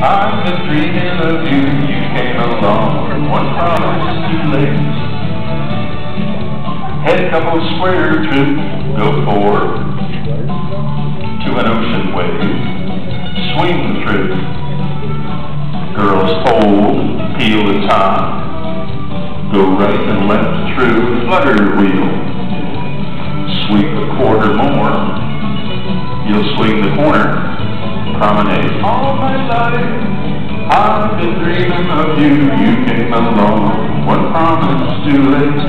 been dreaming of you. You came along. One promise too late. Head couple square trip. Go forward to an ocean wave. Swing through. Girls hold. Peel the top. Go right and left through. Flutter wheel. Sweep a quarter more. You'll swing the corner promenade. All my life, I've been dreaming of you. You came along, one promise too late.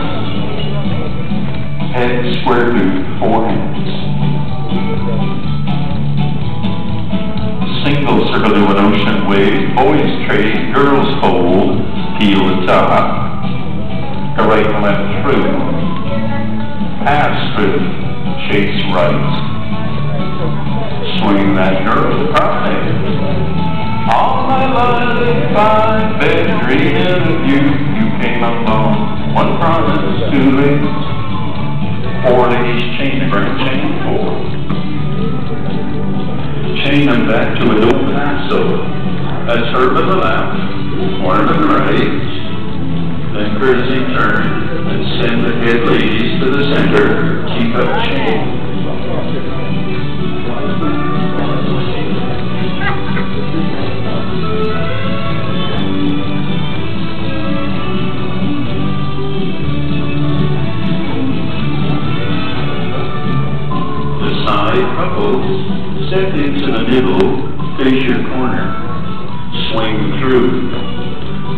Head square boot, four hands. Single circle to an ocean wave. Boys trade, girls hold. Peel the top. Go right and left through. Pass through. Chase right that girl promenade. All my life I've been dreaming of you. You came along, one promise too late. Four ladies chain a grand chain four. Chain them back to a Do Paso. That's her to the left, one to the right. Then courtesy turn and send the head ladies to the center. Keep up chain. Couples, seconds in the middle, face your corner, swing through.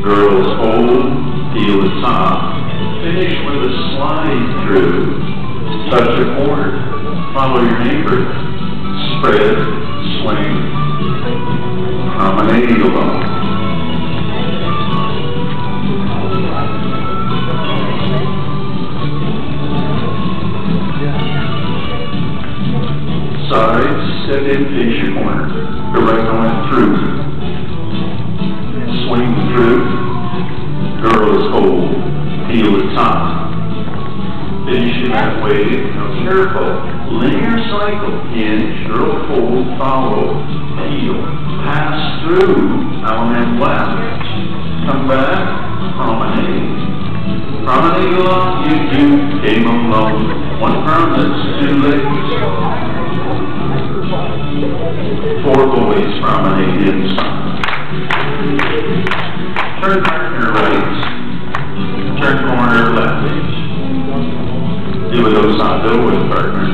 Girls hold, peel the top, finish with a slide through. Touch a quarter, follow your neighbor, spread, swing, promenade along. Step in, face your corner. Go right on through. Swing through. Girls hold. Peel the top. Finishing that way. Now careful. Linear cycle. Hinge, girl hold, follow, peel. Pass through. Allemande left. Come back. Promenade. Promenade along, you two came along. One promise, too late. Four boys promenade inside. Turn partner right. Turn corner left. Do a dosando with partner.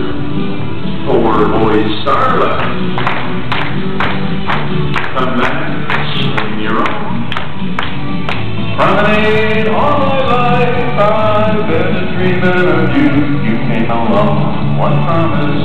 Four boys star left. Come back. Swing your own. Promenade all my life. I've been dreaming of you. You came along. One promise.